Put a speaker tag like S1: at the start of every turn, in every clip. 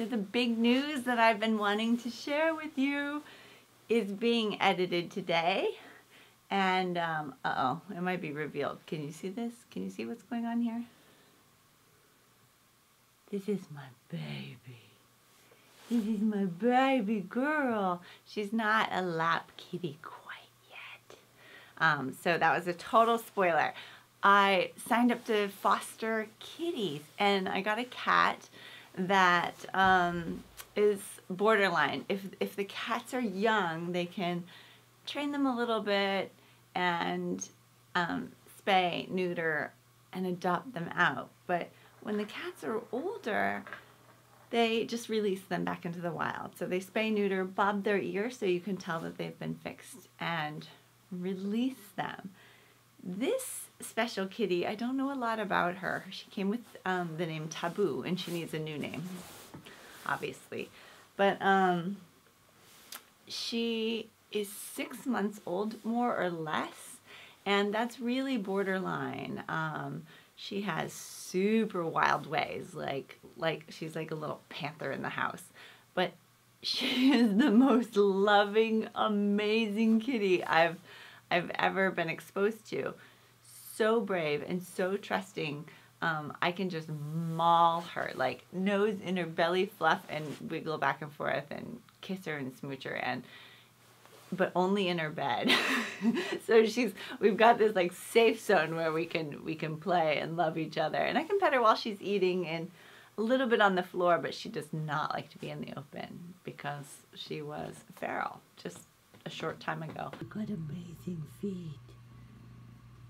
S1: So the big news that I've been wanting to share with you is being edited today. And, um, uh-oh, it might be revealed. Can you see this? Can you see what's going on here? This is my baby. This is my baby girl. She's not a lap kitty quite yet. Um, so that was a total spoiler. I signed up to foster kitties and I got a cat that um, is borderline. If, if the cats are young, they can train them a little bit and um, spay, neuter, and adopt them out. But when the cats are older, they just release them back into the wild. So they spay, neuter, bob their ears so you can tell that they've been fixed and release them. This special kitty, I don't know a lot about her. She came with um, the name Taboo and she needs a new name, obviously. But um, she is six months old, more or less, and that's really borderline. Um, she has super wild ways, like like she's like a little panther in the house, but she is the most loving, amazing kitty I've I've ever been exposed to. So brave and so trusting. Um, I can just maul her, like nose in her belly fluff and wiggle back and forth and kiss her and smooch her and but only in her bed. so she's we've got this like safe zone where we can we can play and love each other. And I can pet her while she's eating and a little bit on the floor, but she does not like to be in the open because she was feral just a short time ago.
S2: You got amazing feet.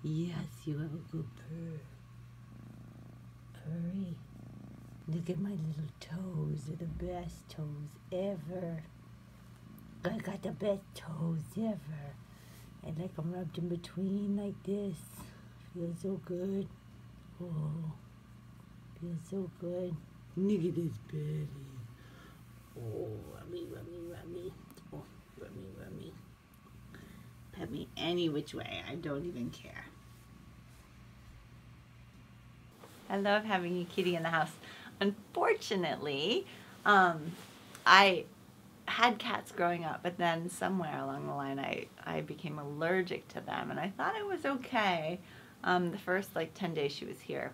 S2: Yes, you have a good purr. Purry. Look at my little toes. They're the best toes ever. I got the best toes ever. I like them rubbed in between like this. Feels so good. Oh, feels so good. Look at this belly. Oh, rummy, rummy, rummy.
S1: Me any which way. I don't even care. I love having a kitty in the house. Unfortunately, um, I had cats growing up, but then somewhere along the line I, I became allergic to them, and I thought it was okay. Um, the first like 10 days she was here,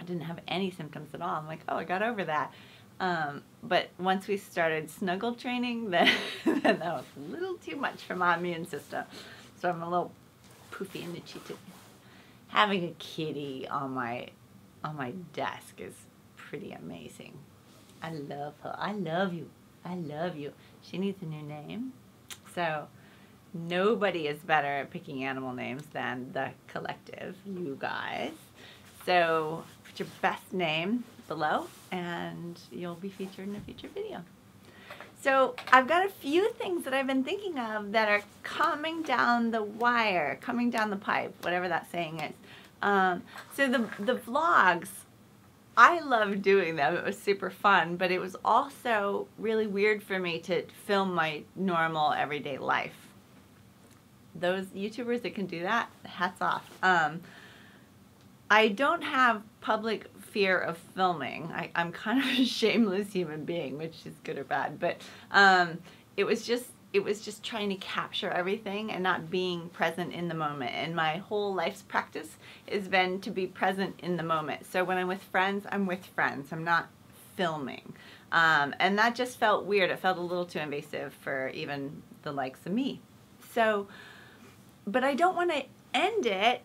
S1: I didn't have any symptoms at all. I'm like, oh, I got over that. Um, but once we started snuggle training, then, then that was a little too much for my immune system. So I'm a little poofy and itchy to having a kitty on my on my desk is pretty amazing. I love her. I love you. I love you. She needs a new name. So nobody is better at picking animal names than the collective, you guys. So put your best name below and you'll be featured in a future video. So I've got a few things that I've been thinking of that are coming down the wire, coming down the pipe, whatever that saying is. Um, so the, the vlogs I loved doing them. It was super fun, but it was also really weird for me to film my normal everyday life. Those YouTubers that can do that, hats off. Um, I don't have public fear of filming. I, am kind of a shameless human being, which is good or bad, but um, it was just it was just trying to capture everything and not being present in the moment. And my whole life's practice has been to be present in the moment. So when I'm with friends, I'm with friends. I'm not filming. Um, and that just felt weird. It felt a little too invasive for even the likes of me. So, but I don't want to end it.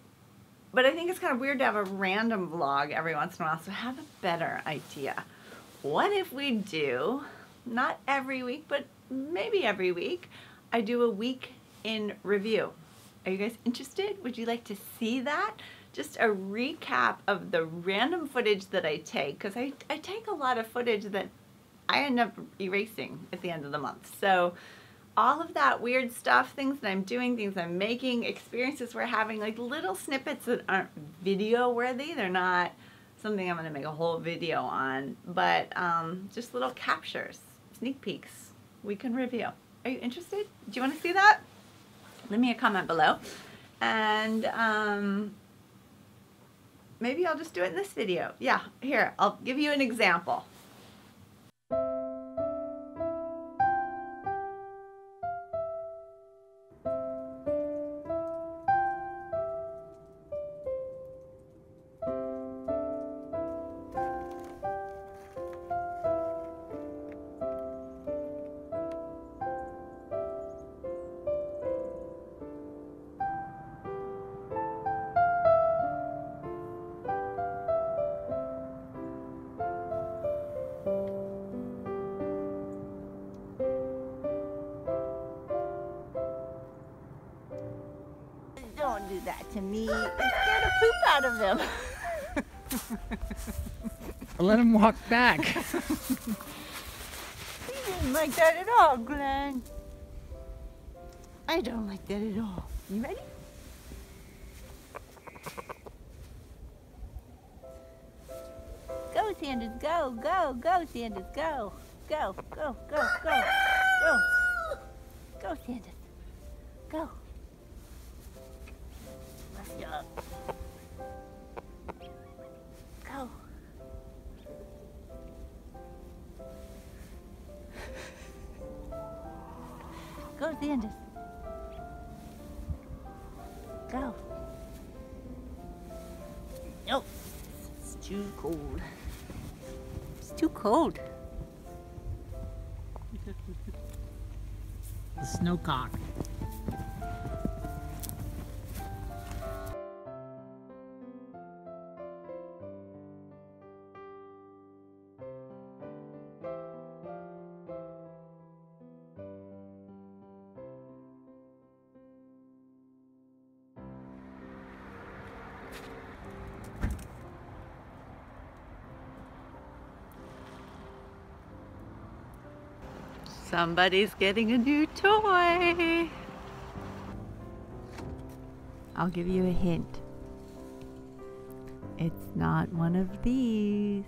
S1: But I think it's kind of weird to have a random vlog every once in a while. So have a better idea. What if we do, not every week, but maybe every week, I do a week in review. Are you guys interested? Would you like to see that? Just a recap of the random footage that I take, because I, I take a lot of footage that I end up erasing at the end of the month. So all of that weird stuff, things that I'm doing, things I'm making, experiences we're having, like little snippets that aren't video worthy. They're not something I'm going to make a whole video on, but um, just little captures, sneak peeks we can review. Are you interested? Do you want to see that? Leave me a comment below. And um, maybe I'll just do it in this video. Yeah, here, I'll give you an example.
S2: Do that to me. It scared poop out of him.
S3: Let him walk back.
S2: He didn't like that at all, Glenn. I don't like that at all. You ready? Go, Sanders, go, go, go, Sanders, go. Go, go, go, go, go. Go, Sanders. Go. Let's go. Go. Go, Sanders. Go. Nope. It's too cold. It's too cold.
S3: The snowcock.
S1: Somebody's getting a new toy. I'll give you a hint. It's not one of these.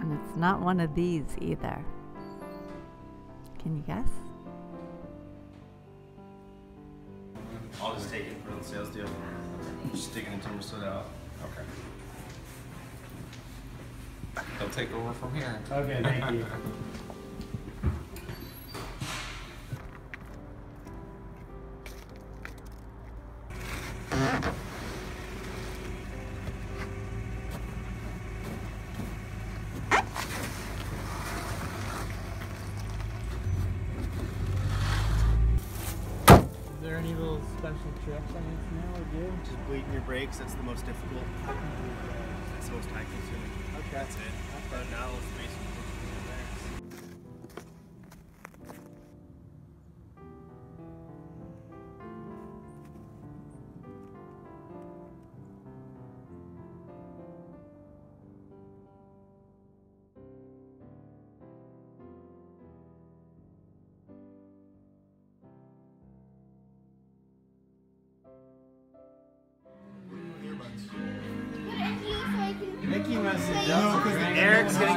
S1: And it's not one of these either. Can you guess?
S4: I'll just take it for the sales deal. Just sticking the Timbersled out. Okay.
S5: They'll take over from here.
S4: Okay, thank you. your that's the most difficult. That's the most time consuming. Okay. That's it. But now it's basically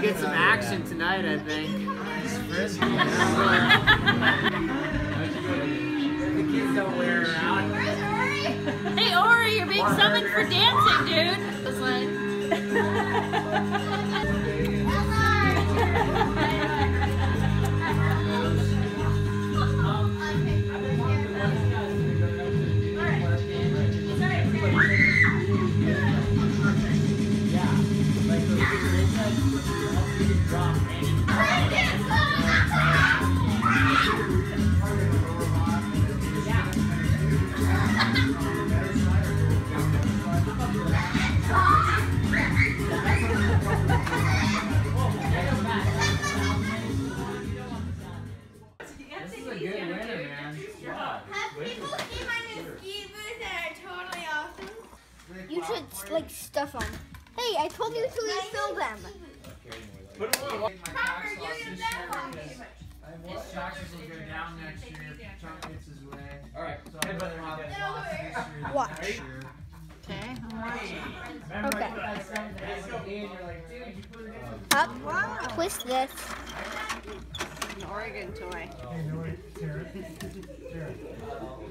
S5: gonna get some action tonight, I think. the kids don't wear her out.
S6: Hey Ori, you're being summoned for dancing, dude. It's like.
S7: You should like stuff them. Hey, I told you to refill them.
S5: Put them on.
S7: Parker, you get them on
S5: taxes will go down next year Trump gets his way. Alright, so I'd rather have it this year
S7: Watch.
S5: next.
S1: Okay.
S5: Remember
S7: Okay.
S5: when I sent the SD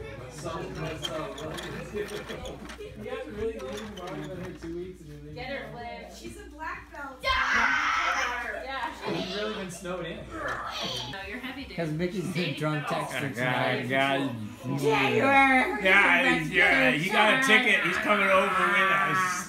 S5: and you're like, dude, you put it in
S7: Up. Twist this.
S1: An Oregon toy.
S6: Get her, Flip.
S7: She's a black belt.
S6: Yeah, she
S5: You've really been snowed in.
S6: No, you're heavy, dude.
S3: Because Mickey's the drunk texter oh, tonight.
S5: God,
S3: January.
S5: yeah, yeah, he got a ticket. He's coming over with us.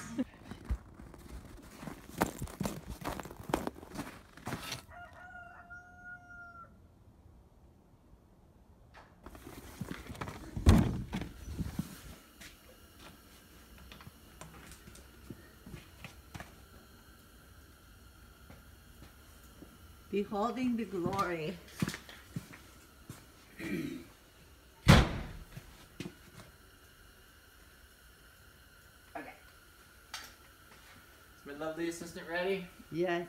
S1: beholding the glory.
S6: lovely assistant ready?
S1: Yes.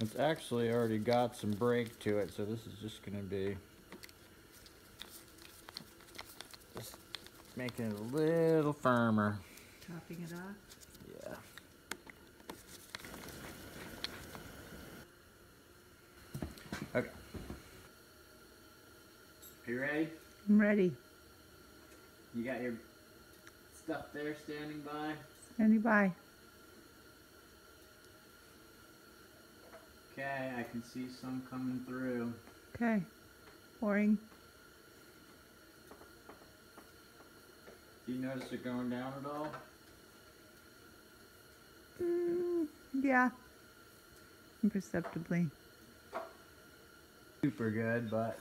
S8: It's actually already got some break to it, so this is just going to be just making it a little firmer.
S9: Topping it off.
S6: You ready?
S1: I'm ready.
S6: You got your stuff there standing by.
S1: Standing by.
S6: Okay, I can see some coming through.
S1: Okay. Pouring.
S8: Do you notice it going down at all?
S1: Mm, yeah. Imperceptibly.
S8: Super good, but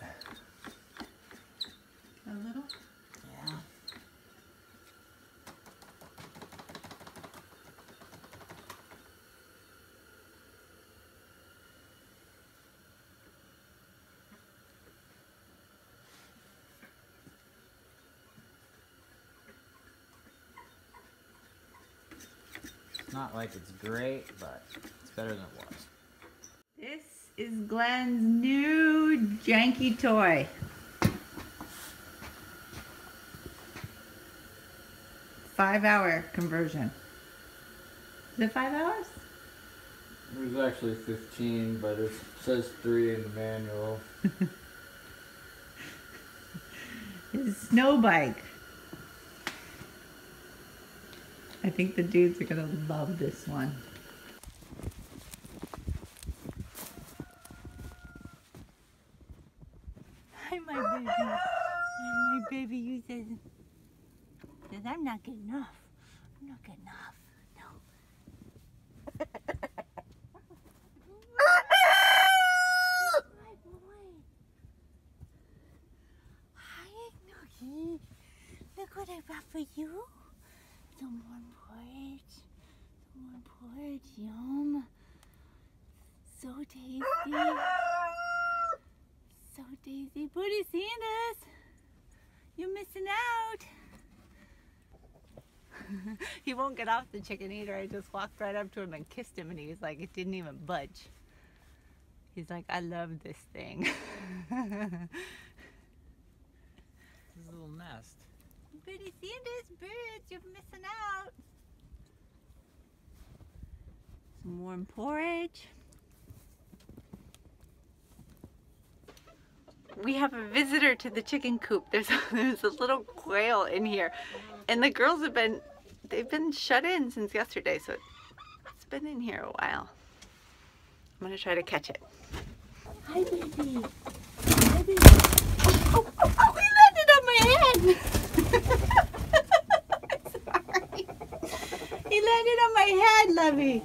S9: A little.
S8: yeah. It's not like it's great, but it's better than it was.
S1: This is Glenn's new janky toy. Five hour conversion. Is it five hours?
S8: It was actually 15, but it says 3 in the manual.
S1: His snow bike. I think the dudes are gonna love this one. Hi, my baby. Hi, my baby. You said, says I'm not good enough. I'm not good enough. No. Hi, boy. Hi, Nookie. Look what I brought for you. Some warm porridge. Some warm porridge. Yum. So tasty. So tasty. Birdie Sanders. You're missing out. he won't get off the chicken heater. I just walked right up to him and kissed him, and he was like, it didn't even budge. He's like, I love this thing.
S8: This is a little nest.
S1: Birdie Sanders, birds, you're missing out. Some warm porridge. We have a visitor to the chicken coop. There's a, there's a little quail in here, and the girls have been they've been shut in since yesterday, so it's been in here a while. I'm gonna try to catch it. Hi, baby. Hi, baby. Oh, oh, oh, he landed on my head. Sorry. He landed on my head, Lovey.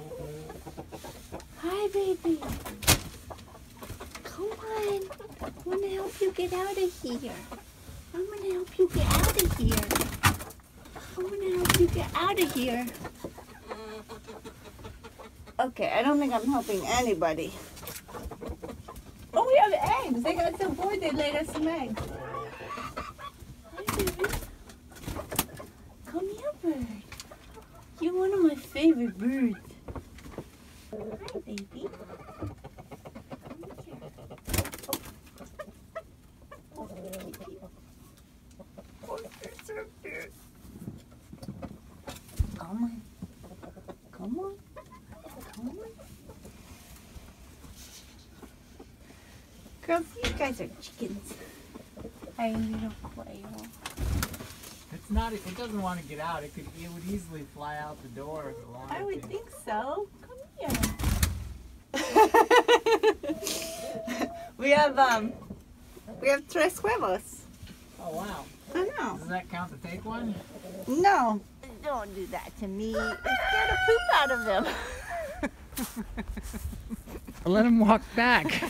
S1: Hi, baby. Come on. I'm gonna help you get out of here. I'm gonna help you get out of here. I'm gonna help you get out of here. Okay, I don't think I'm helping anybody. Oh, we have eggs. They got so bored they laid us some eggs. Come here, bird. You're one of my favorite birds. Hi, baby. Come here. Oh. Oh, baby. Oh, you're so cute. Come on. Come on. Come on. Girls, you guys are chickens. I Hi, little quail.
S6: It's not. It doesn't want to get out. It could. It would easily fly out the door if it wanted
S1: I would
S6: to.
S1: think so. Come here. we have um, we have tres huevos.
S6: Oh wow.
S1: I know.
S6: Does that count to take one?
S1: No. Don't do that to me. It scared the poop out of them.
S10: Let him walk back.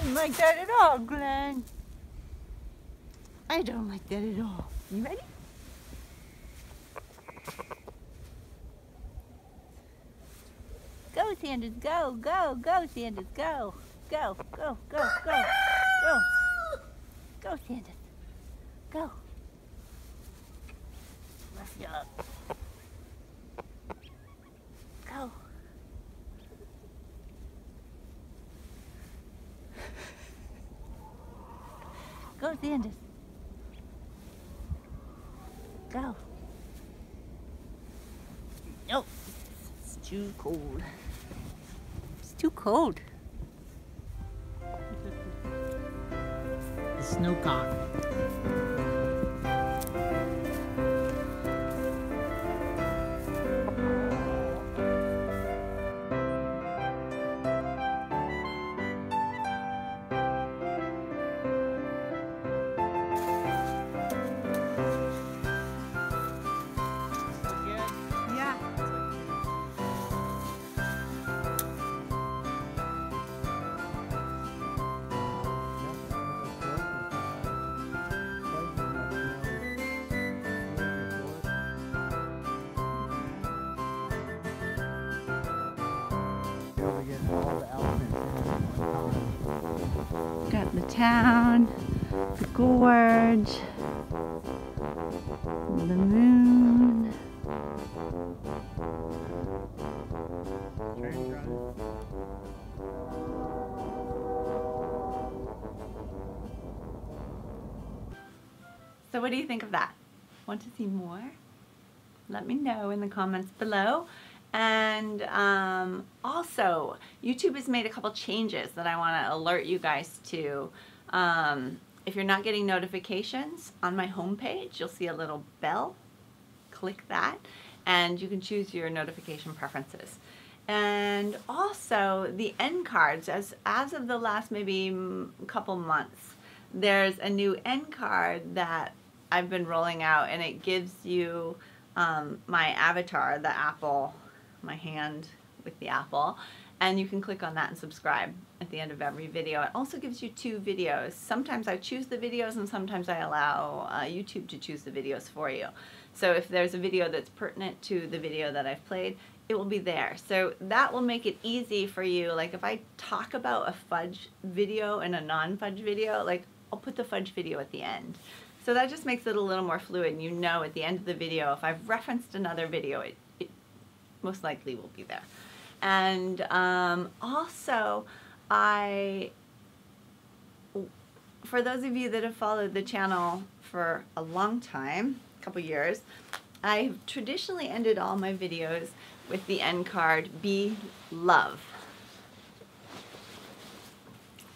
S1: Didn't like that at all, Glenn. I don't like that at all. You ready? Go, Sanders, go, go, go, Sanders, go. Go, go, go, go, go. Go, Sanders. Go.
S2: Yeah. Go. Go, Sanders. Go. Nope. It's too cold. It's too cold.
S3: The snowcock.
S1: Yeah. Got the town, the gorge, the moon. So what do you think of that? Want to see more? Let me know in the comments below. And um, also, YouTube has made a couple changes that I want to alert you guys to. Um, if you're not getting notifications on my homepage, you'll see a little bell. Click that, and you can choose your notification preferences. And also, the end cards, as, as of the last maybe mm, couple months, there's a new end card that I've been rolling out, and it gives you um, my avatar, the apple, my hand with the apple, and you can click on that and subscribe at the end of every video. It also gives you two videos. Sometimes I choose the videos, and sometimes I allow uh, YouTube to choose the videos for you. So if there's a video that's pertinent to the video that I've played, it will be there. So that will make it easy for you. Like if I talk about a fudge video and a non-fudge video, like I'll put the fudge video at the end. So that just makes it a little more fluid and you know at the end of the video, if I've referenced another video, it, it most likely will be there. And um, also, I, for those of you that have followed the channel for a long time, a couple years, I've traditionally ended all my videos with the end card, be love.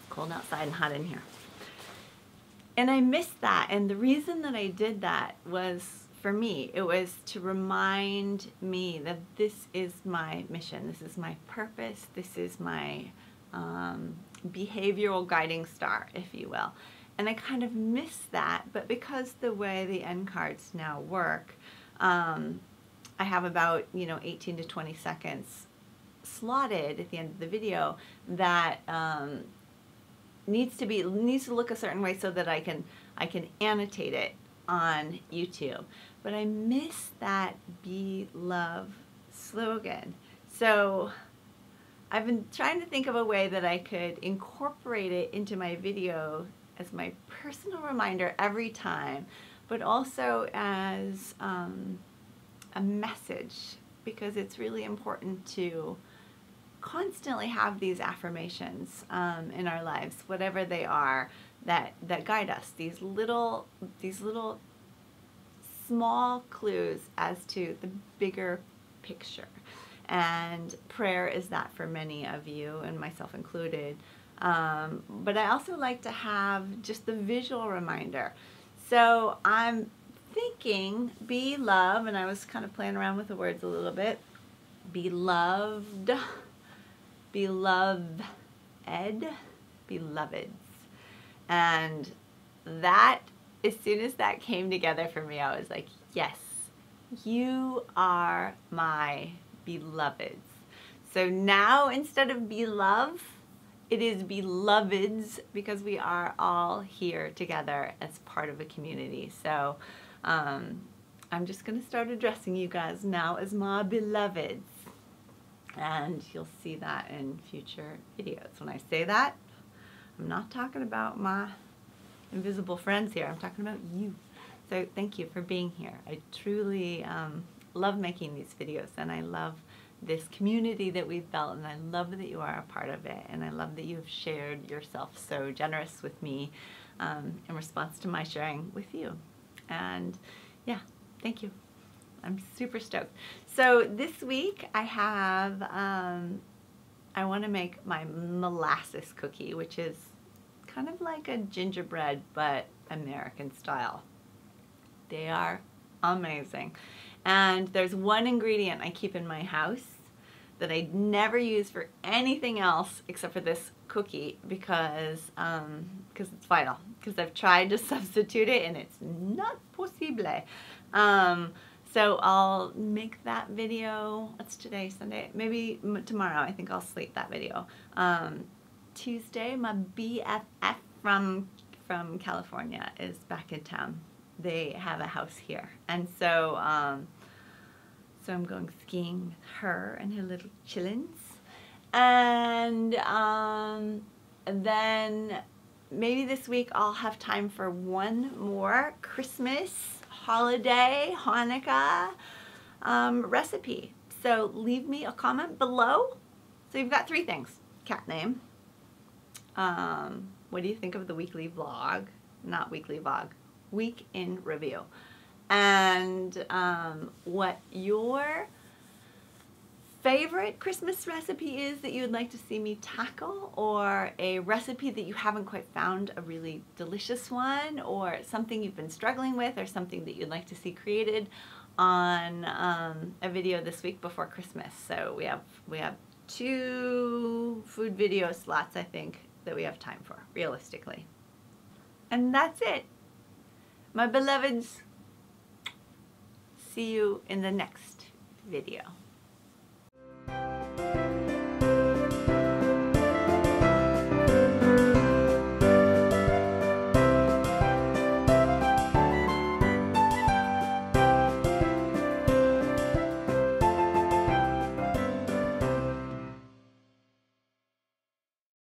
S1: Cold outside and hot in here. And I missed that. And the reason that I did that was for me, it was to remind me that this is my mission, this is my purpose, this is my um, behavioral guiding star, if you will. And I kind of missed that, but because the way the end cards now work, um, I have about, you know, 18 to 20 seconds slotted at the end of the video that um, needs to be needs to look a certain way so that I can I can annotate it on YouTube. But I miss that be love slogan. So I've been trying to think of a way that I could incorporate it into my video as my personal reminder every time, but also as um, a message because it's really important to constantly have these affirmations um, in our lives, whatever they are, that that guide us. These little these little small clues as to the bigger picture. And prayer is that for many of you, and myself included. Um, but I also like to have just the visual reminder. So I'm thinking be love, and I was kind of playing around with the words a little bit. Beloved, beloved, Ed, beloveds. And that, as soon as that came together for me, I was like, yes, you are my beloveds. So now instead of beloved, it is beloveds because we are all here together as part of a community. So um, I'm just going to start addressing you guys now as my beloveds. And you'll see that in future videos. When I say that, I'm not talking about my invisible friends here. I'm talking about you. So thank you for being here. I truly um, love making these videos and I love this community that we've built and I love that you are a part of it and I love that you've shared yourself so generous with me um, in response to my sharing with you. And yeah, thank you. I'm super stoked. So this week I have, um, I want to make my molasses cookie, which is kind of like a gingerbread, but American style. They are amazing. And there's one ingredient I keep in my house that I never use for anything else except for this cookie because um, cause it's vital. Because I've tried to substitute it and it's not possible. Um, so I'll make that video. What's today? Sunday? Maybe tomorrow. I think I'll slate that video. Um, Tuesday, my BFF from from California is back in town. They have a house here, and so um, so I'm going skiing with her and her little chillins, and um, then maybe this week I'll have time for one more Christmas holiday Hanukkah um, recipe. So leave me a comment below. So you've got three things: cat name um, what do you think of the weekly vlog? Not weekly vlog, week in review. And um, what your favorite Christmas recipe is that you would like to see me tackle, or a recipe that you haven't quite found a really delicious one, or something you've been struggling with, or something that you'd like to see created on um, a video this week before Christmas. So we have we have two food video slots, I think, that we have time for, realistically. And that's it. My beloveds, see you in the next video.